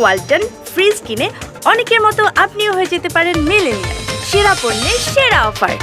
Walton fridge কিনে অনেকের মতো আপনিও হয়ে যেতে পারেন মিলেনিয়াল। সেরা পণ্যের সেরা অফার।